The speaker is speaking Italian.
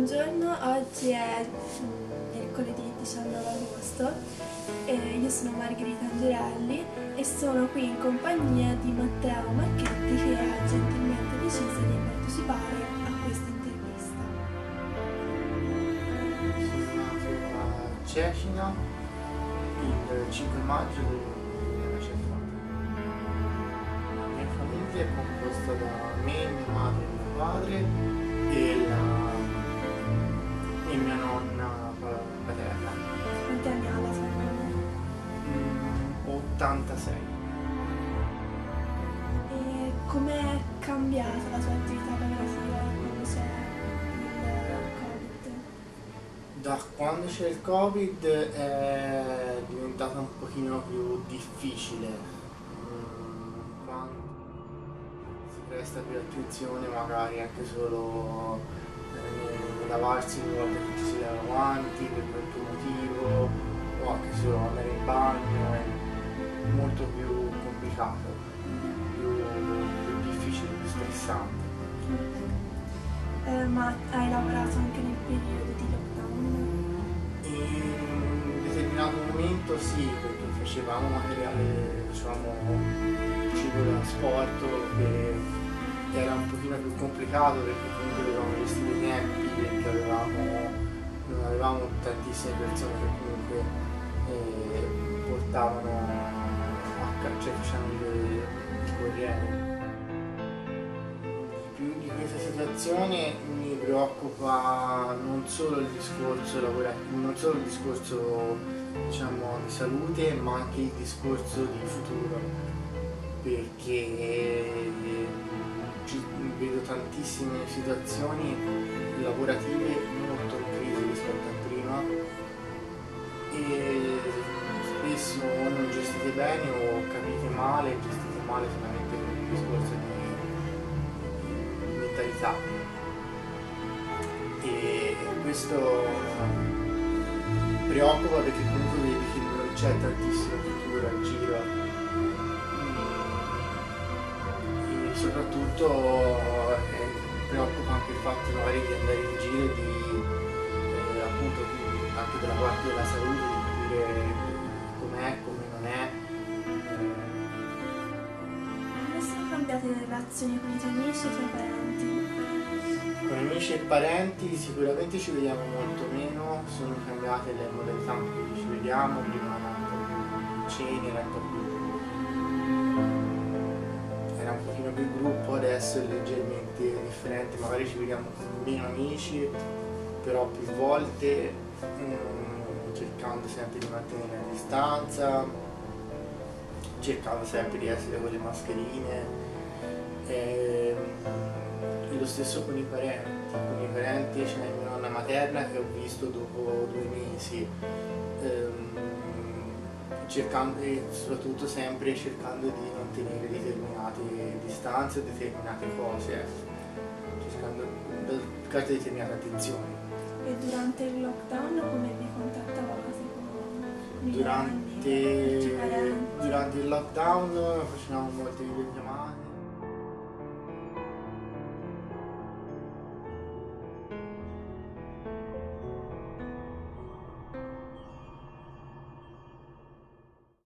buongiorno, oggi è mercoledì 19 agosto io sono Margherita Angirelli e sono qui in compagnia di Matteo Marchetti che ha gentilmente deciso di partecipare a questa intervista. Sono nato a Cecina il 5 maggio del 2014. La mia famiglia è composta da me, mia madre e mio padre 86. E com'è cambiata la sua attività lavorativa quando c'è il Covid? Da quando c'è il Covid è diventata un pochino più difficile. Mm, Quando si presta più attenzione magari anche solo eh, lavarsi ogni volta che ci si lava avanti per qualche motivo o anche solo andare in bagno è molto più complicato, più, più difficile, più stressante. Eh, ma hai lavorato anche nel periodo di lockdown? In un determinato momento sì, perché facevamo materiale, facevamo cibo da sport che era un pochino più complicato perché comunque dovevamo gestire i tempi, perché avevamo, non avevamo tantissime persone che comunque eh, portavano cioè facevano il, il corriere. Di più di questa situazione mi preoccupa non solo il discorso non solo il discorso diciamo, di salute, ma anche il discorso di futuro, perché ci- vedo tantissime situazioni lavorative molto in crisi rispetto a prima e spesso non gestite bene o capite male, gestite male solamente per il discorso di mentalità. E questo preoccupa perché comunque vedi che non c'è tantissimo futuro al giro. E soprattutto eh, preoccupa anche il fatto magari di andare in giro e Cambiate le relazioni con i tuoi amici e i tuoi parenti? Con amici e parenti sicuramente ci vediamo molto meno, sono cambiate le modalità in cui ci vediamo, prima era un po' più cene, era un po' più era un pochino più gruppo, adesso è leggermente differente, magari ci vediamo con meno amici, però più volte, mm, cercando sempre di mantenere la distanza, cercando sempre di essere con le mascherine. Lo stesso con i parenti, con i parenti c'è mia nonna materna che ho visto dopo due mesi, ehm, cercando, e soprattutto sempre cercando di non tenere determinate distanze, determinate cose, ecco. cercando da- determinate attenzioni. E durante il lockdown come vi contattavate con i Durante, con i parenti? durante il lockdown facevamo molte videochiamate